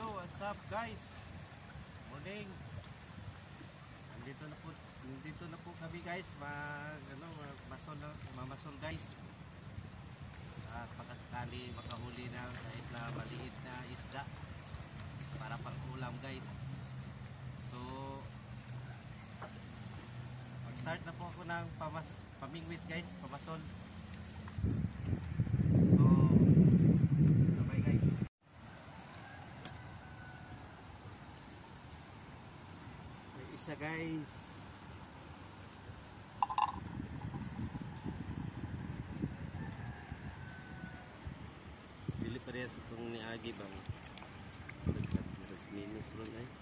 Yo, what's up guys? Morning. Nandito na po, nandito na po kami guys, mag ano, masol mamasol guys. At pagkasakali makahuli na kahit na maliit na isda para pang ulam guys. So mag-start na po ako ng pamas pamingwit guys, pamasol. So, bye guys. May isa guys. Dili parehas itong ni Agi bang. Minus ron ay.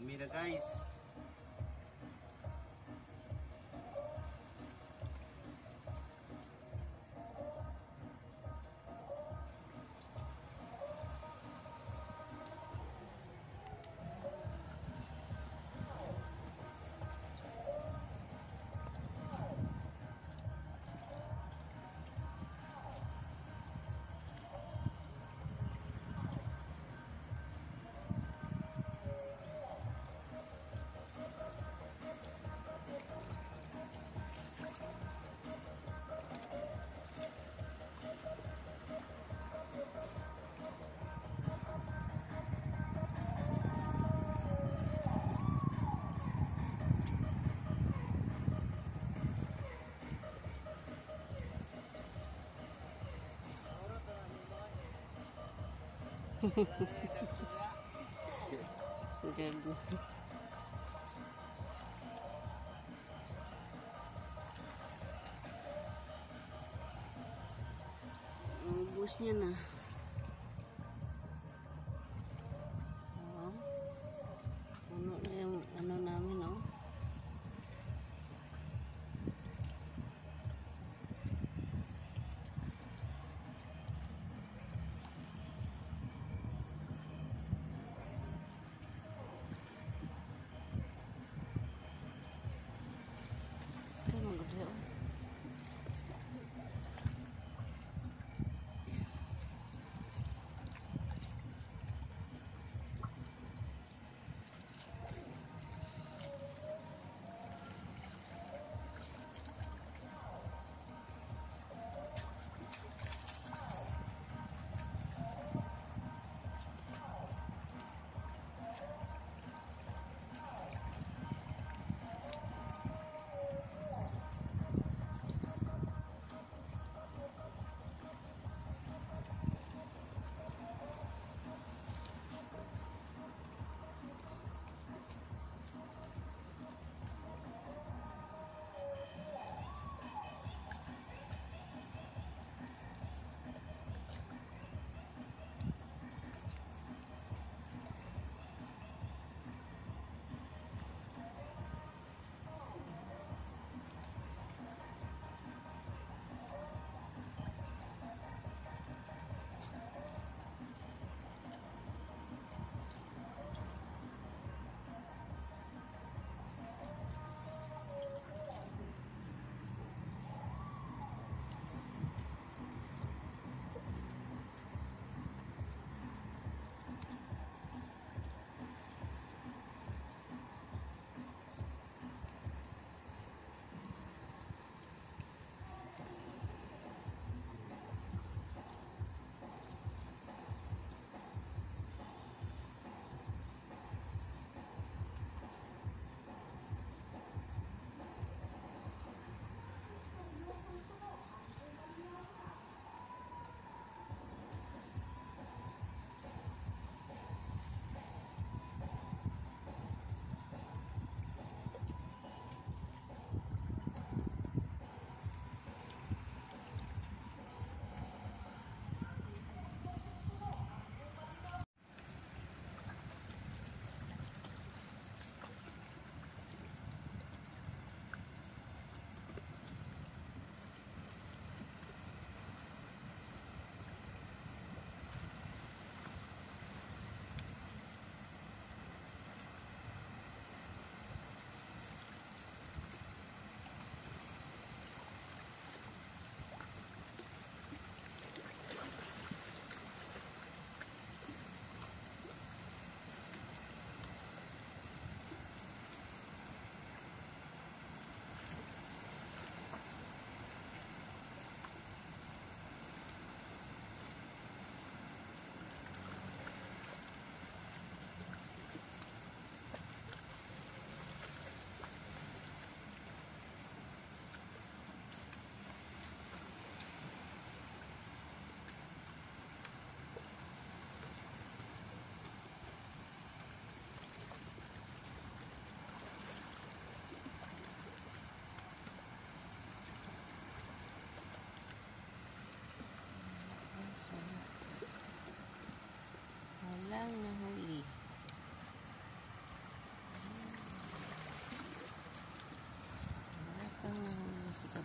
Dami na guys. Gago. Ubus niya na.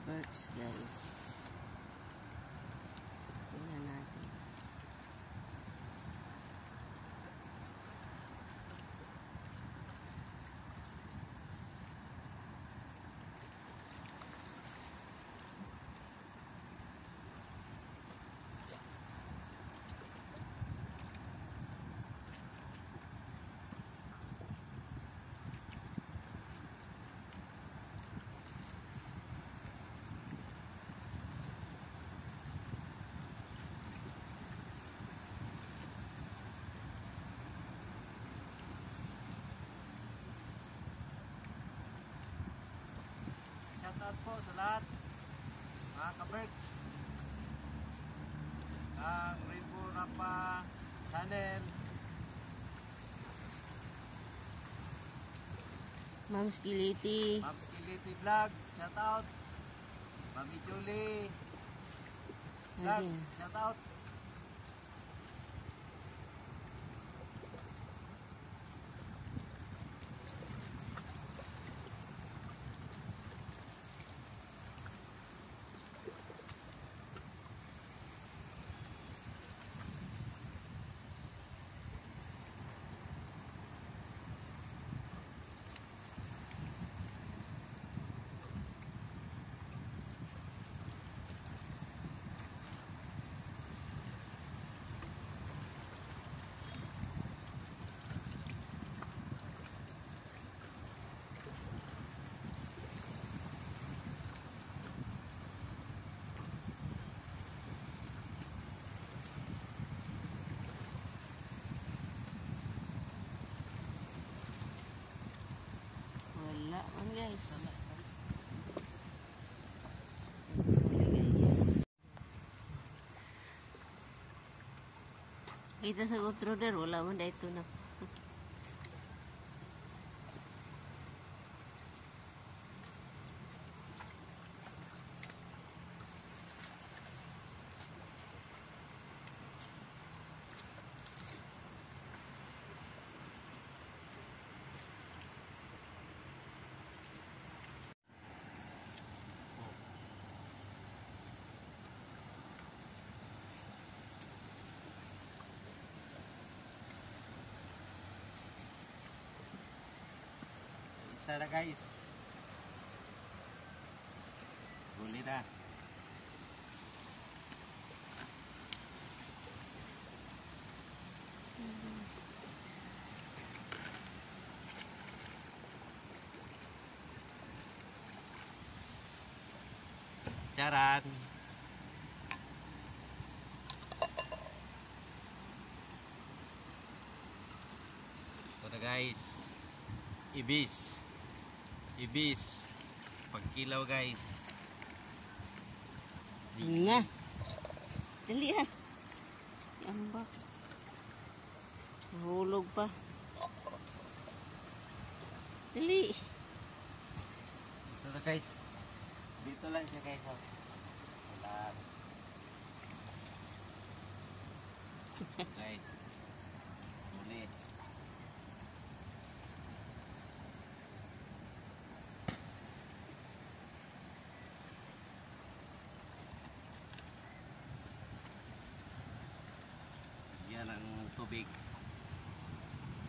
Birds guys. Shoutout po sa lahat. Mga ka-Berks. Ang Rainbow Rapa channel. Ma'am Skility. Ma'am Skility Vlog. Shoutout. Mami Julie. Vlog. Ayan. Shoutout. Wala man guys. Guys. Kita sa controller, wala man dito na. Isa na guys. Huli na. Charan. Ito na guys. Ibis. Ibis. Pagkilaw guys. Nga. Dali ah. Yan ba? Nahulog pa. Dali. Ito na guys. Dito lang siya guys. Oh. Wala. guys. Muli. Yan ang tubig.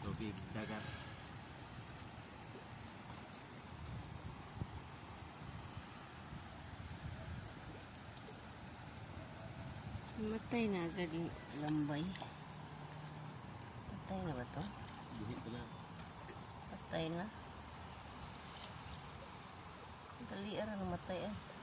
Tubig dagat. Matay na agad yung lambay. Patay na ba to? Buhit ko na. Patay na. Dali ara namatay ah.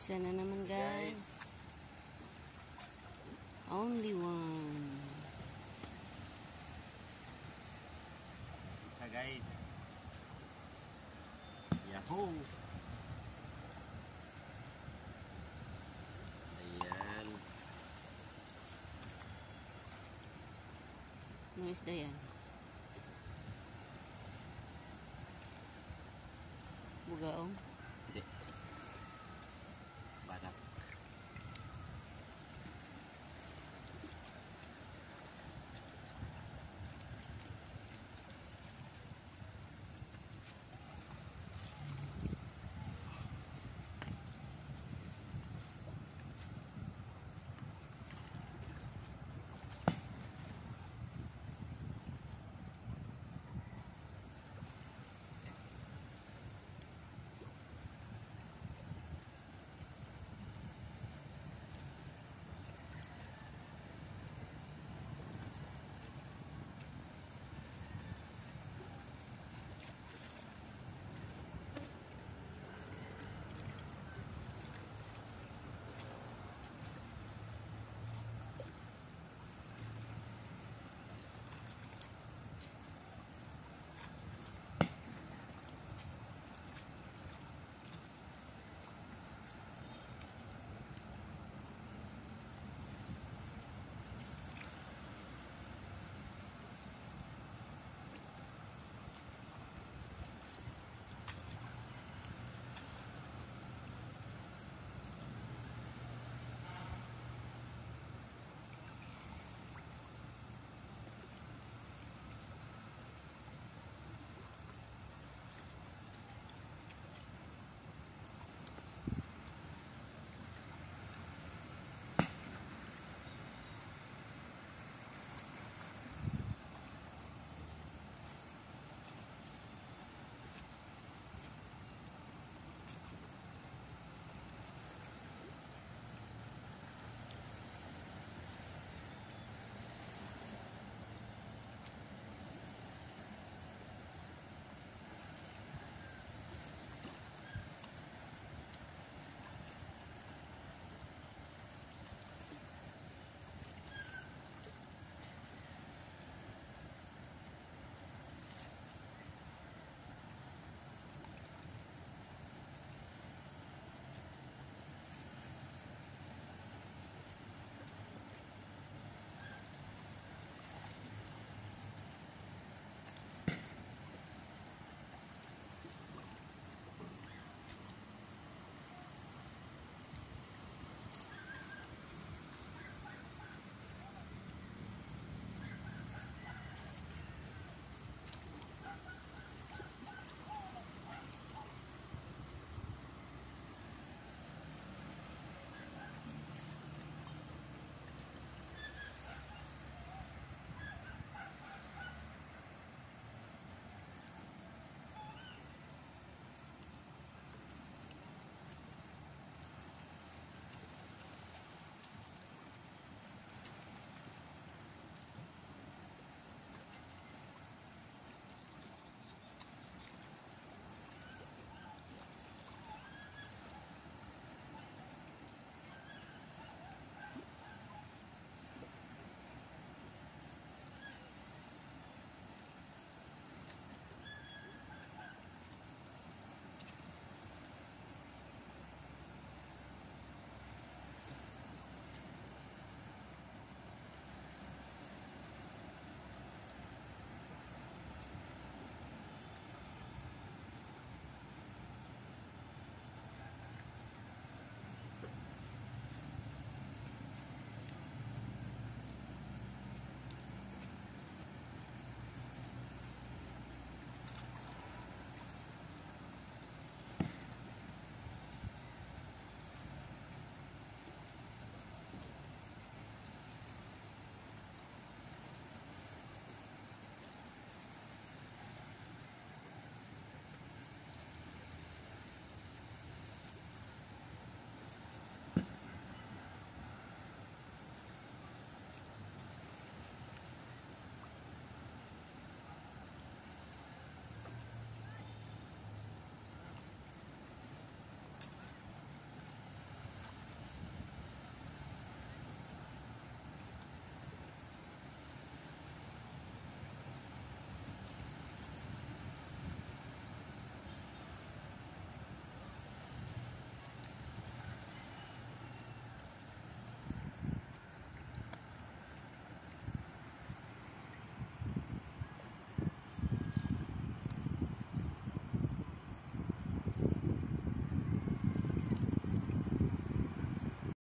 Isa na naman guys. Guys. Only one. Isa guys. Yahoo! Ayan. Ano isda yan? Bugaong.